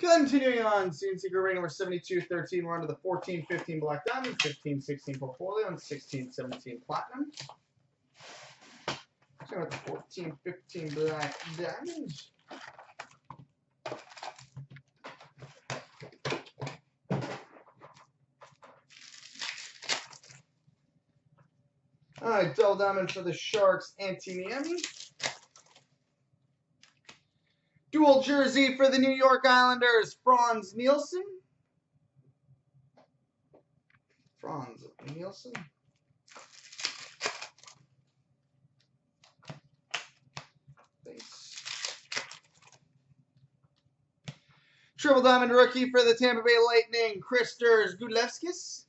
Continuing on, CNC rating number 72, 13. We're to the 14, 15 Black Diamond, 15, 16 Portfolio, and 16, 17 Platinum. Starting with the 14, 15 Black Diamonds. All right, double diamond for the Sharks, Antti Niemi. Dual jersey for the New York Islanders, Frans Nielsen. Frans Nielsen. Triple diamond rookie for the Tampa Bay Lightning, Kristers Gudlevskis.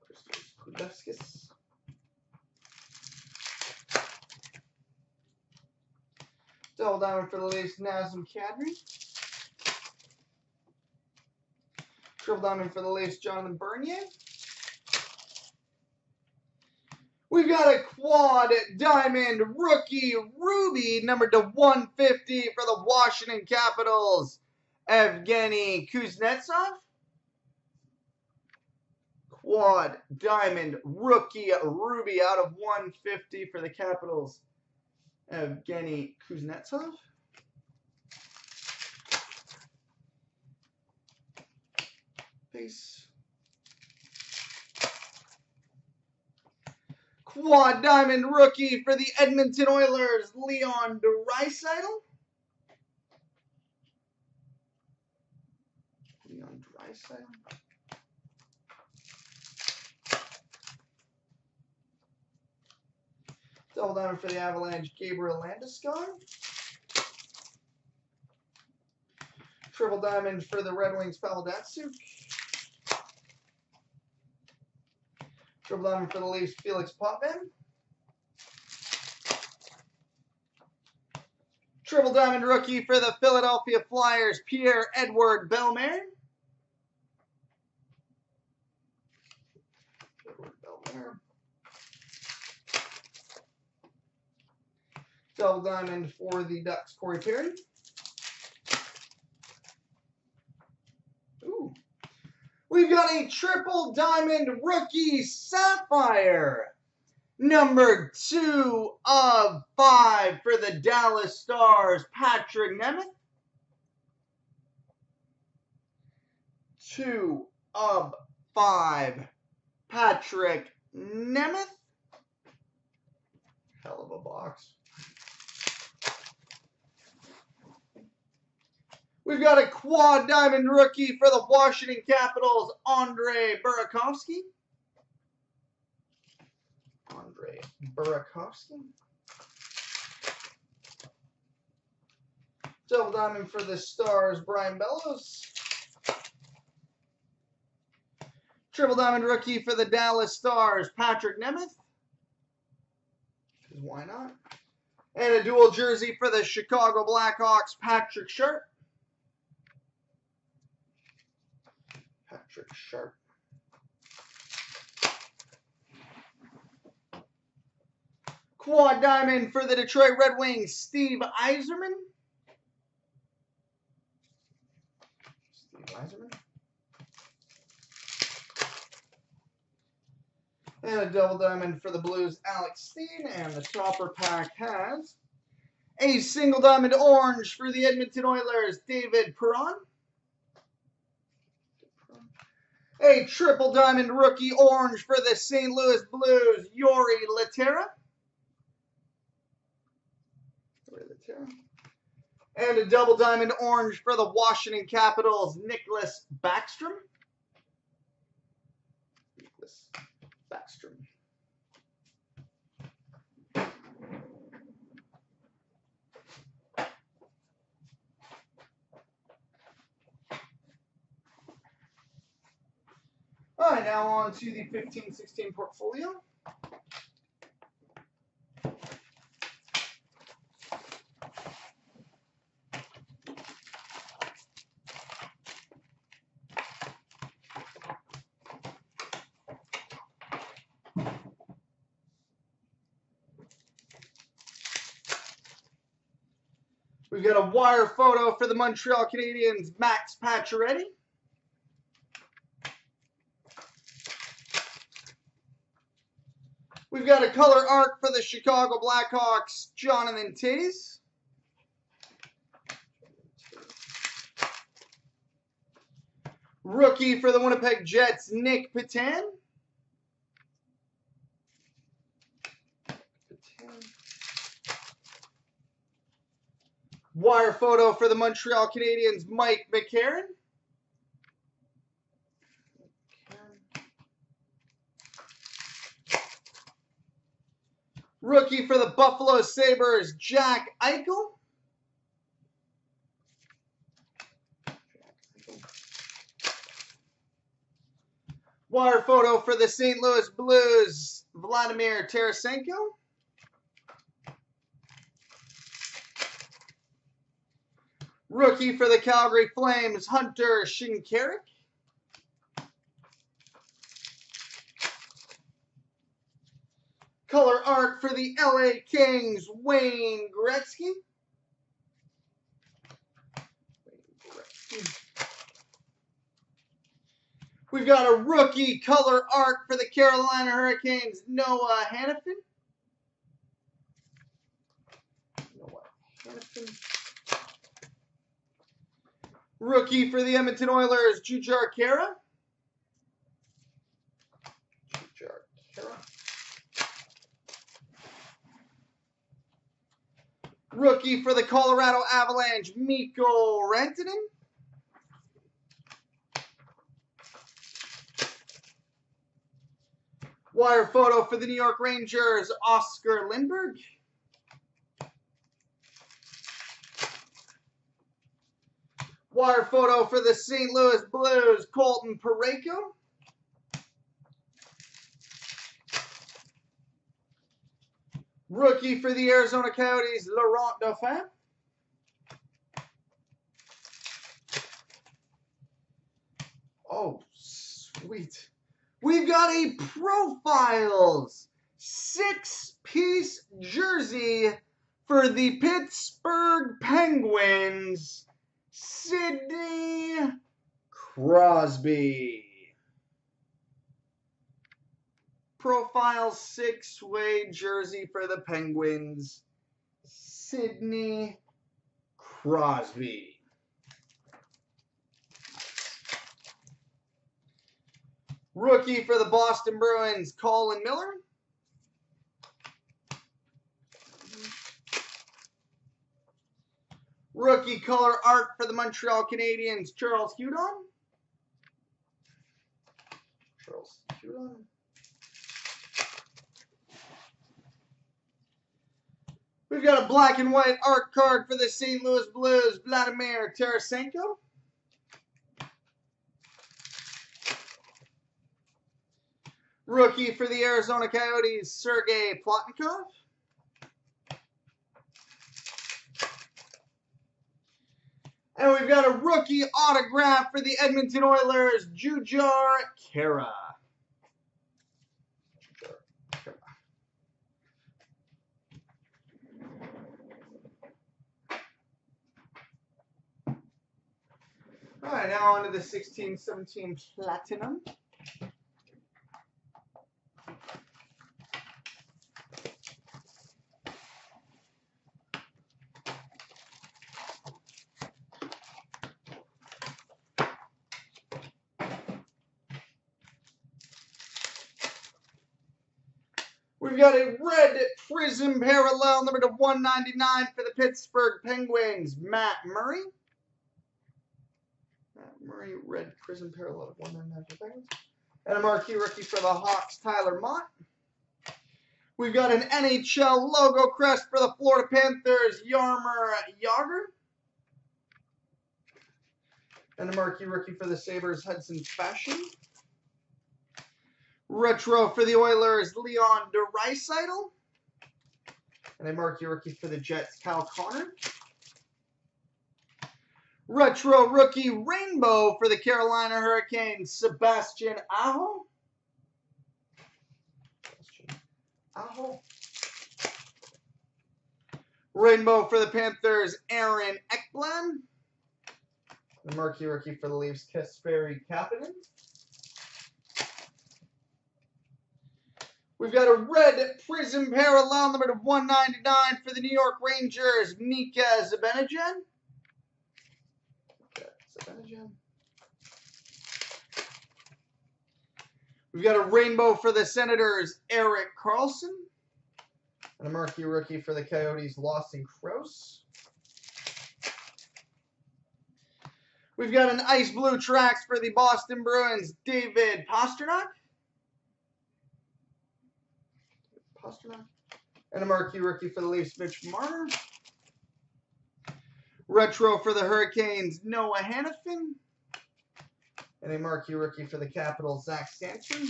Kristers Gudlevskis. Double diamond for the Leafs, Nazem Kadri. Triple diamond for the Leafs, Jonathan Bernier. We've got a quad diamond rookie ruby number to 150 for the Washington Capitals, Evgeny Kuznetsov. Quad diamond rookie ruby out of 150 for the Capitals, Evgeny Kuznetsov. Peace. Quad Diamond rookie for the Edmonton Oilers, Leon Draisaitl. Leon Draisaitl. Double diamond for the Avalanche, Gabriel Landeskog. Triple diamond for the Red Wings, Pavel Datsyuk. Triple diamond for the Leafs, Felix Potvin. Triple diamond rookie for the Philadelphia Flyers, Pierre Edward Bellemare. Edward. Double diamond for the Ducks, Corey Perry. Ooh. We've got a triple diamond rookie sapphire. Number two of five for the Dallas Stars, Patrik Nemeth. Two of five, Patrik Nemeth. Hell of a box. We've got a quad diamond rookie for the Washington Capitals, Andre Burakovsky. Andre Burakovsky. Double diamond for the Stars, Brian Bellows. Triple diamond rookie for the Dallas Stars, Patrik Nemeth. Because why not? And a dual jersey for the Chicago Blackhawks, Patrick Sharp. Patrick Sharp. Quad diamond for the Detroit Red Wings, Steve Yzerman. Steve Yzerman. And a double diamond for the Blues, Alex Steen. And the topper pack has a single diamond orange for the Edmonton Oilers, David Perron. A triple diamond rookie orange for the St. Louis Blues, Jori Lehtera. And a double diamond orange for the Washington Capitals, Nicholas Backstrom. Nicholas Backstrom. now on to the 15-16 portfolio. We've got a wire photo for the Montreal Canadiens, Max Pacioretty. We've got a color arc for the Chicago Blackhawks, Jonathan Toews. Rookie for the Winnipeg Jets, Nick Petan. Wire photo for the Montreal Canadiens, Mike McCarron. Rookie for the Buffalo Sabres, Jack Eichel. Wire photo for the St. Louis Blues, Vladimir Tarasenko. Rookie for the Calgary Flames, Hunter Shinkaruk. Color for the LA Kings, Wayne Gretzky. We've got a rookie color arc for the Carolina Hurricanes, Noah Hanifin. Noah Hanifin. Rookie for the Edmonton Oilers, Jujhar Khaira. Jujhar Khaira. Rookie for the Colorado Avalanche, Mikko Rantanen. Wire photo for the New York Rangers, Oscar Lindberg. Wire photo for the St. Louis Blues, Colton Parayko. Rookie for the Arizona Coyotes, Laurent Dauphin. Oh, sweet. We've got a Profiles six-piece jersey for the Pittsburgh Penguins, Sidney Crosby. Profile six-way jersey for the Penguins, Sidney Crosby. Rookie for the Boston Bruins, Colin Miller. Rookie color art for the Montreal Canadiens, Charles Hudon. Charles Hudon. We've got a black and white art card for the St. Louis Blues, Vladimir Tarasenko. Rookie for the Arizona Coyotes, Sergei Plotnikov. And we've got a rookie autograph for the Edmonton Oilers, Jujhar Khaira. All right, now on to the 16-17 Platinum. We've got a red prism parallel, number to 199 for the Pittsburgh Penguins, Matt Murray. Murray, red prism parallel, 199 for the Penguins. And a marquee rookie for the Hawks, Tyler Motte. We've got an NHL logo crest for the Florida Panthers, Jaromir Jagr. And a marquee rookie for the Sabres, Hudson Fasching. Retro for the Oilers, Leon Draisaitl. And a marquee rookie for the Jets, Kyle Connor. Retro rookie rainbow for the Carolina Hurricanes, Sebastian Aho. Aho. Rainbow for the Panthers, Aaron Ekblad. The marquee rookie for the Leafs, Kasperi Kapanen. We've got a red prism parallel number to 199 for the New York Rangers, Mika Zibanejad. We've got a rainbow for the Senators, Erik Karlsson. And a marquee rookie for the Coyotes, Lawson Crouse. We've got an ice blue tracks for the Boston Bruins, David Pastrnak. Pastrnak. And a marquee rookie for the Leafs, Mitch Marner. Retro for the Hurricanes, Noah Hanifin. And a marquee rookie for the Capitals, Zach Stanton.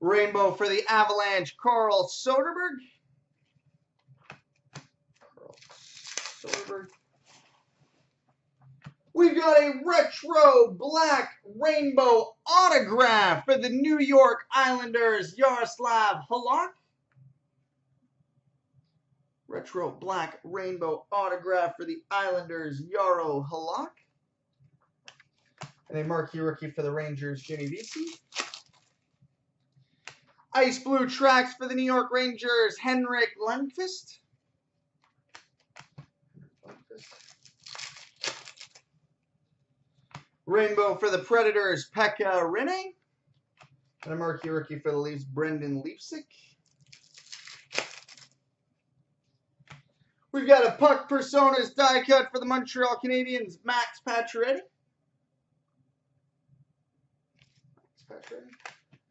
Rainbow for the Avalanche, Carl Soderberg. Carl Soderberg. We've got a retro black rainbow autograph for the New York Islanders, Yaroslav Halak. Retro black rainbow autograph for the Islanders, Jaro Halak. And a marquee rookie for the Rangers, Jimmy Vesey. Ice blue tracks for the New York Rangers, Henrik Lundqvist. Rainbow for the Predators, Pekka Rinne. And a marquee rookie for the Leafs, Brendan Leipsic. We've got a Puck Personas die cut for the Montreal Canadiens, Max Pacioretty. Max Pacioretty.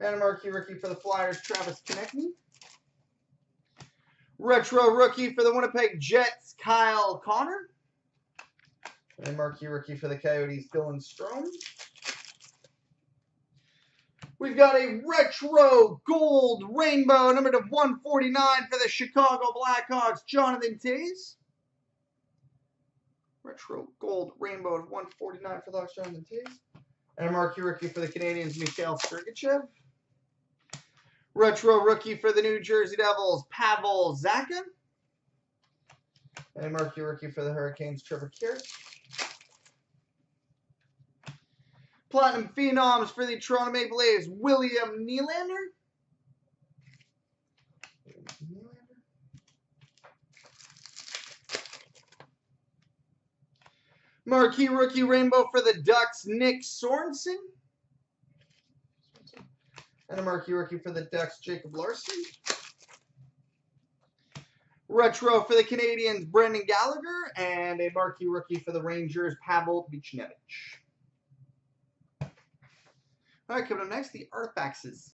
And a marquee rookie for the Flyers, Travis Konecny. Retro rookie for the Winnipeg Jets, Kyle Connor. And marquee rookie for the Coyotes, Dylan Strome. We've got a retro gold rainbow number to 149 for the Chicago Blackhawks, Jonathan Toews. Retro gold rainbow to 149 for the Jonathan Toews. And a marquee rookie for the Canadiens, Mikhail Sergachev. Retro rookie for the New Jersey Devils, Pavel Zacha. And a marquee rookie for the Hurricanes, Trevor Carrick. Platinum Phenoms for the Toronto Maple Leafs, William Nylander. Marquee Rookie Rainbow for the Ducks, Nick Sorensen. And a marquee rookie for the Ducks, Jacob Larsson. Retro for the Canadiens, Brendan Gallagher. And a marquee rookie for the Rangers, Pavel Buchnevich. All right, coming up next, the Artifacts.